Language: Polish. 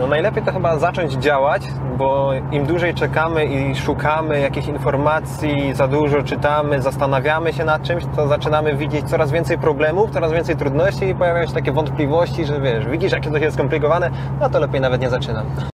No najlepiej to chyba zacząć działać, bo im dłużej czekamy i szukamy jakichś informacji, za dużo czytamy, zastanawiamy się nad czymś, to zaczynamy widzieć coraz więcej problemów, coraz więcej trudności i pojawiają się takie wątpliwości, że wiesz, widzisz jakie to jest skomplikowane, no to lepiej nawet nie zaczynam.